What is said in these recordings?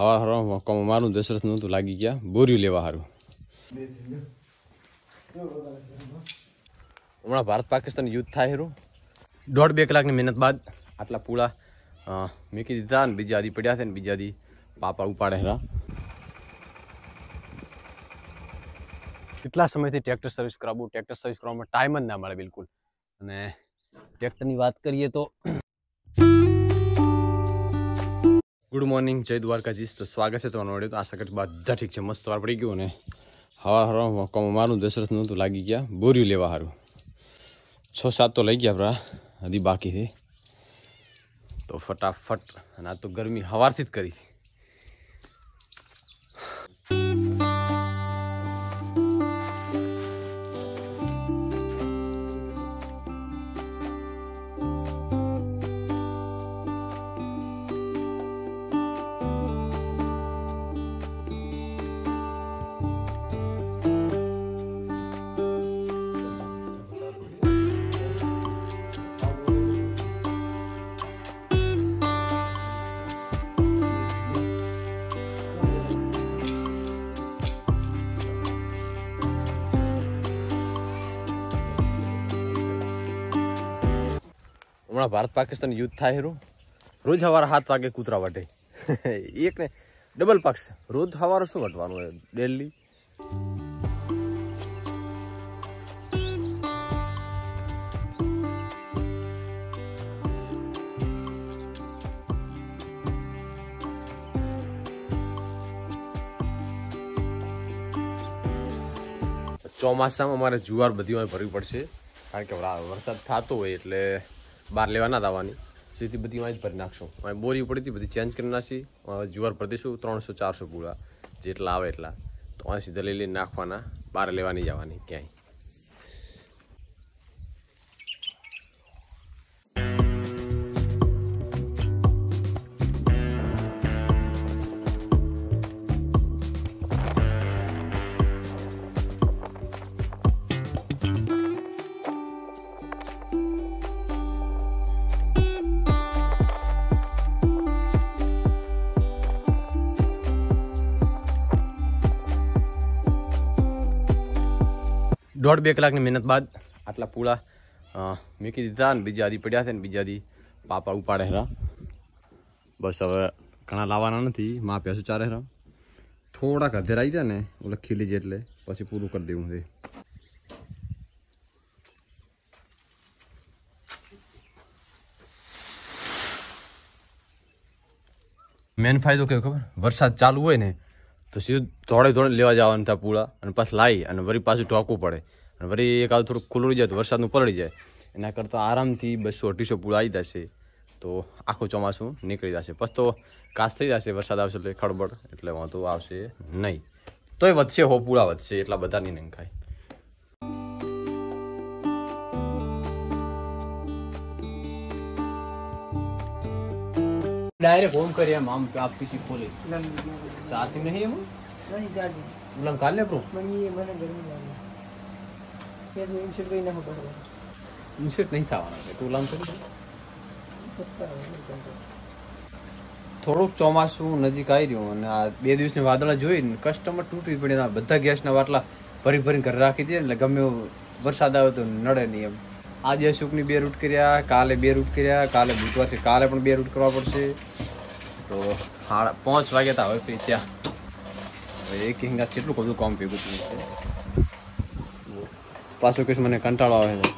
હવા હવા કોમ મારું દશરથ નહોતું, લાગી ગયા. બોર્યું લેવા સારું હમણાં ભારત પાકિસ્તાન યુદ્ધ થાય હેરું. દોઢ બે કલાકની મહેનત બાદ આટલા પૂળા મૂકી દીધા અને બીજા આદી પડ્યા છે ને બીજા આદી પાપા ઉપાડે હેરા. કેટલા સમયથી ટ્રેક્ટર સર્વિસ કરાવવું ટ્રેક્ટર સર્વિસ કરવામાં ટાઈમ જ ના મળે બિલકુલ. અને ટ્રેક્ટરની વાત કરીએ તો ગુડ મોર્નિંગ જય દ્વારકાજીસ તો સ્વાગત છે તમારું વડે તો આશા કરી બધા ઠીક છે. મસ્ત વાર પડી ગયું ને હવા હવા કોમ મારું દશરથ નહોતું લાગી ગયા. બોર્યું લેવા સારું છ સાત તો લઈ ગયા આપણા. હજી બાકી છે. તો ફટાફટ, અને આ તો ગરમી હવારથી જ કરી હમણાં ભારત પાકિસ્તાન યુદ્ધ થાય હેરું. રોજ સવારે સાત વાગે કૂતરા વાટે એક ને ડબલ પક્ષ. રોજ સવારે શું વટવાનું હોય? ડેલી ચોમાસામાં અમારે જુવાર બધી ભરવી પડશે. કારણ કે વરસાદ થતો હોય એટલે બહાર લેવા ના દાવાની સીધી બધી વાંચ ભરી નાખશું. હવે બોરી પડી હતી બધી ચેન્જ કરી નાખી. જુવાર ભરી દઈશું ત્રણસો ચારસો પૂળા જેટલા આવે એટલા. તો આ સીધા લઈ લઈને નાખવાના. બહાર લેવાની જવાની ક્યાંય. દોઢ બે કલાકની મહેનત બાદ આટલા પૂળા મૂકી દીધા અને બીજા આદી પડ્યા છે ને બીજા આદી પાપા ઉપાડે હેરા બસ હવે ઘણા લાવવાના નથી માપ પેસું ચારે હેરા થોડાક અધેર આવી જાય ને, ઓલા ખીલી જાય એટલે પછી પૂરું કરી દેવું છે. મેન ફાયદો કેવો ખબર? વરસાદ ચાલુ હોય ને તો સીધું ધોળે ધોળે લેવા જવાનું ત્યાં પૂળા અને પાછું લાવી અને વળી પાછું ઢોકવું પડે. અને વળી એક આવું થોડું ખુલ્લું જાય તો વરસાદનું પલળી જાય. એના કરતાં આરામથી બસો અઢીસો પૂળા આવી જશે. તો આખું ચોમાસું નીકળી જશે. પછી તો કાશ થઈ જશે, વરસાદ આવશે એટલે ખડબડ, એટલે વાંધો આવશે નહીં. તોય વધશે હો, પૂળા વધશે, એટલા બધા નહીં નંખાય ડાયરેક્ટ હોમ કરી એમ આમ પીસી ખોલે. ચાર્જિંગ નહીં એમ? નહીં ચાર્જિંગ ઉલમ કાઢ લે પ્રો મને એ મને ગરમી લાગે. એટલે ઇન્સ્યોર કરી નાખો પડે. ઇન્સેટ નહીં થવાના છે તું ઉલમ કરી દે. થોડુંક ચોમાસું નજીક આવી રહ્યું અને આ બે દિવસની વાદળા જોઈને કસ્ટમર તૂટી પડ્યા. બધા ગેસના બાટલા ભરી ભરીને ઘરે રાખી દે એટલે ગમે વરસાદ આવે તો નડે નહીં એમ. આજે અશોકની બે રૂટ કર્યા, કાલે બે રૂટ કર્યા, કાલે બુધવાર છે, કાલે પણ બે રૂટ કરવા પડશે. તો હા પાંચ વાગે તા હવે ફ્રી ત્યાં હવે એક હિંગા કેટલું બધું કામ ભેગું થયું છે. પાછો કહીશ મને કંટાળો આવે છે.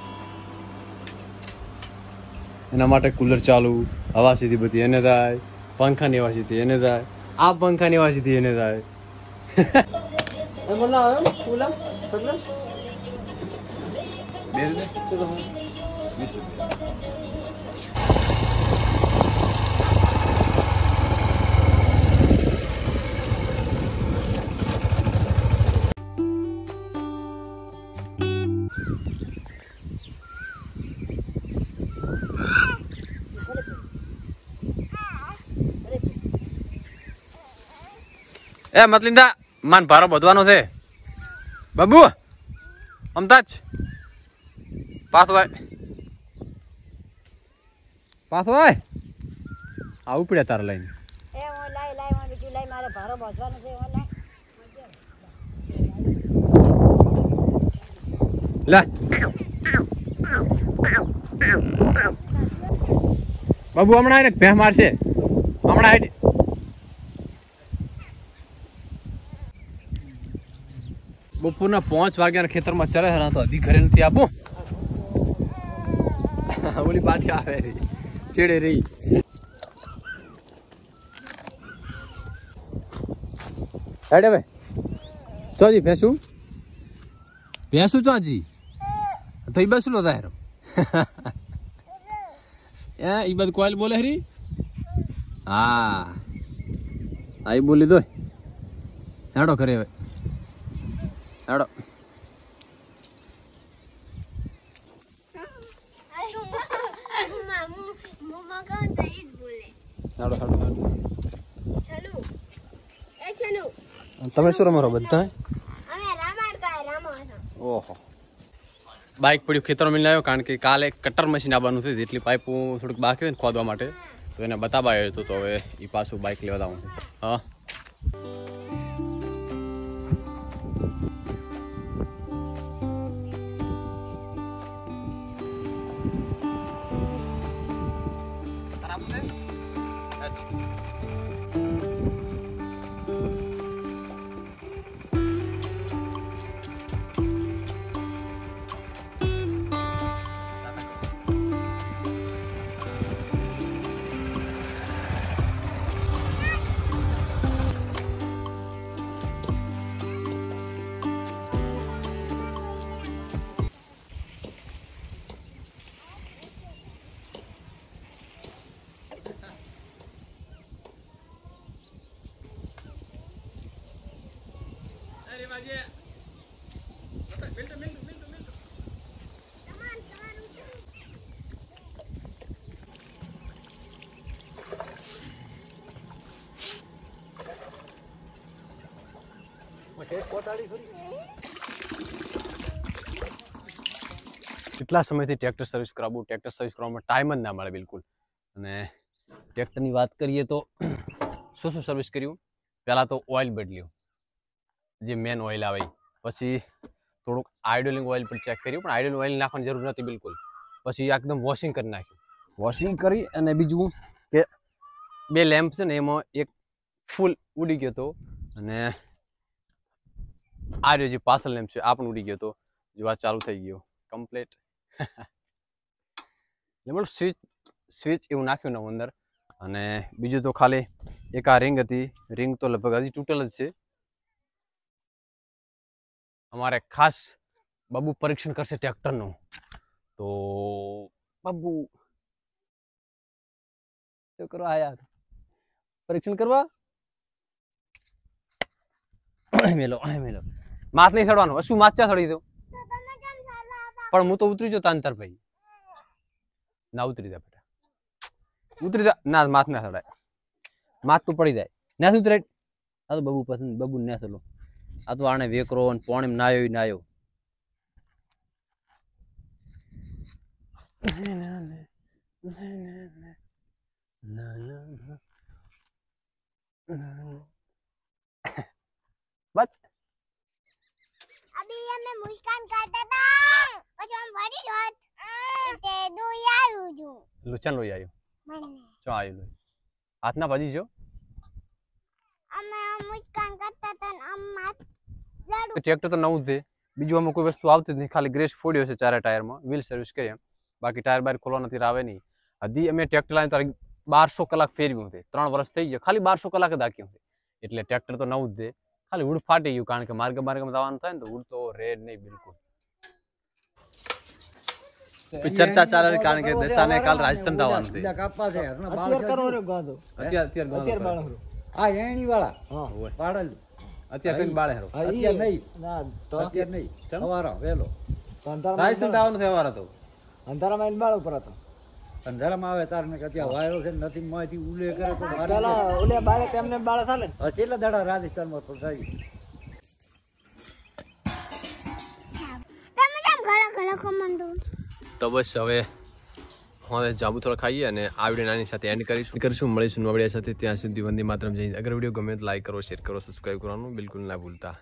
એના માટે કુલર ચાલુ, હવા સીધી બધી એને થાય પંખાની હવા સીધી એને થાય, આ પંખાની હવા સીધી એને થાય. એમ ના આવે બે રૂપિયા એ મતલિંદા માન ભારો બધવાનો છે. બાબુ અમદાજ પાછો પાછો આય આવું પડ્યા તારા લઈને. એ લાઈ લાઈ મને કીધું લાઈ મારે તારો બાંધવાનો છે વાલા લે બાબુ હમણાં ભેહ મારશે. હમણાં બપોરના પાંચ વાગ્યાના ખેતરમાં ચરે હતા હજી ઘરે નથી આપું. ઓલી પાછી આવે ચેડે રહી. હેડે ભાઈ. ચોજી ભેંસું? ભેંસું ચોજી તો ઈ બસ લો તાહેરો એ ઈ બધ કોઈલ બોલે હરી? હા. આ બોલી દો હેડો કરે હવે હેડો મમ્મા કહું તો ઈ જ બોલે હેડો હેડો હેડો. એ છનુ તમે શું રમો બધા અમે રામાડ કાય રામા ઓહો. બાઇક પડ્યું ખેતરમાં મિલને આવ્યો કારણ કે કાલે કટર મશીન આવવાનું થયું એટલી પાઇપ થોડીક બાકી હોય ને ખોદવા માટે તો એને બતાવવા આવ્યો હતો તો હવે એ પાછું બાઇક લેવા આવું હા. કેટલા સમયથી ટ્રેક્ટર સર્વિસ કરાવવું ટ્રેક્ટર સર્વિસ કરવામાં ટાઈમ જ ના મળે બિલકુલ. અને ટ્રેક્ટરની વાત કરીએ તો શું શું સર્વિસ કર્યું? પહેલાં તો ઓઇલ બદલ્યું. જે મેન ઓઇલ આવે પછી થોડુંક આઇડોલિંગ ઓઇલ પણ ચેક કર્યું પણ આઇડોલિંગ ઓઇલ નાખવાની જરૂર નથી બિલકુલ. પછી એકદમ વોશિંગ કરી નાખ્યું. વોશિંગ કરી અને બીજું કે બે લેમ્પ છે ને એમાં એક ફૂલ ઉડી ગયો હતો અને આ રહ્યો જે પાર્સલ લેમ્પ છે આ પણ ઉડી ગયો હતો. જોવા ચાલુ થઈ ગયો કમ્પ્લીટ મતલબ સ્વિચ સ્વિચ એવું નાખ્યું નવું અંદર. અને બીજું તો ખાલી એક આ રિંગ હતી. રિંગ તો લગભગ હજી તૂટેલ જ છે. અમારે ખાસ બાબુ પરીક્ષણ કરશે ટ્રેક્ટરનું. તો બાબુ, શું કરવા યાર પરીક્ષણ કરવા? મેલો મેલો. માથ નહીં ચડવાનું શું માથ ચા ચડી દઉં પણ હું તો ઉતરી જતો અંતર ભાઈ. ના, ઉતરી જા બેટા. ઉતરી જા. ના, માથ ના સડાય. માથ તો પડી જાય. ના ઉતરે આ તો બબુ પસંદ, બબુ ને ચલો આ તો આને વેકરો ને પોણી નાયો નાયો. બસ. અભી અમે મુસ્કાન કરતા હતા. પછી આમ વળી જોત તે દુઈ આવ્યું છું. લુચન લોહી આવ્યું મને. ચો આવ્યું હાથના ભાજી જો. અમે મુસ્કાન કરતા હતા ને આમ ટ્રેક્ટર તો નવું છે. બીજું આમાં કોઈ વસ્તુ આવતી જ નહીં. ખાલી ગ્રેસ ફોડ્યો છે ચારે ટાયરમાં વ્હીલ સર્વિસ કરીએ બાકી ટાયર બાર ખોલવા નથી આવે નહીં. હજી અમે ટ્રેક્ટર લાવીને તારે બારસો કલાક ફેરવ્યું છે. ત્રણ વર્ષ થઈ ગયા. ખાલી બારસો કલાક જ હાક્યું છે. એટલે ટ્રેક્ટર તો નવું જ છે. ખાલી ઉડ ફાટી ગયું. કારણ કે માર્ગ માર્ગમાં જવાનું થાય ને તો ઉડ તો રે નહીં બિલકુલ. ચર્ચા ચાલે કારણ કે દશાને કાલ રાજસ્થાન જવાનું છે. કાપવા છે. હરણા બાળ અત્યારે કરો. અત્યારે અત્યારે અત્યારે આ એણી વાળા હા હોય. અત્યારે કઈ બાળે હેરો અત્યારે નહીં. ના તો અત્યારે નહીં? સવારો વહેલો. અંધારામાં રાજસ્થાન જવાનું છે તો અંધારામાં એને બાળ ઉપર હતો. અંધારામાં આવે તાર ને કે ત્યાં વાયરો છે નથી મોંથી ઉલે કરે તો મારી પેલા ઓલે બાળે તેમને બાળે થાલે એટલે દાડા રાજસ્થાનમાં તો થાય? તો બસ હવે હવે જાબુ થોડા ખાઈએ અને આ વીડિયો નાની સાથે એન્ડ કરીશું. કરીશું, મળીશું નવડિયા સાથે. ત્યાં સુધી વંદે માત્ર જઈએ અગર વીડિયો ગમે તો લાઈક કરો શેર કરો સબસ્ક્રાઈબ કરવાનું બિલકુલ ના ભૂલતા.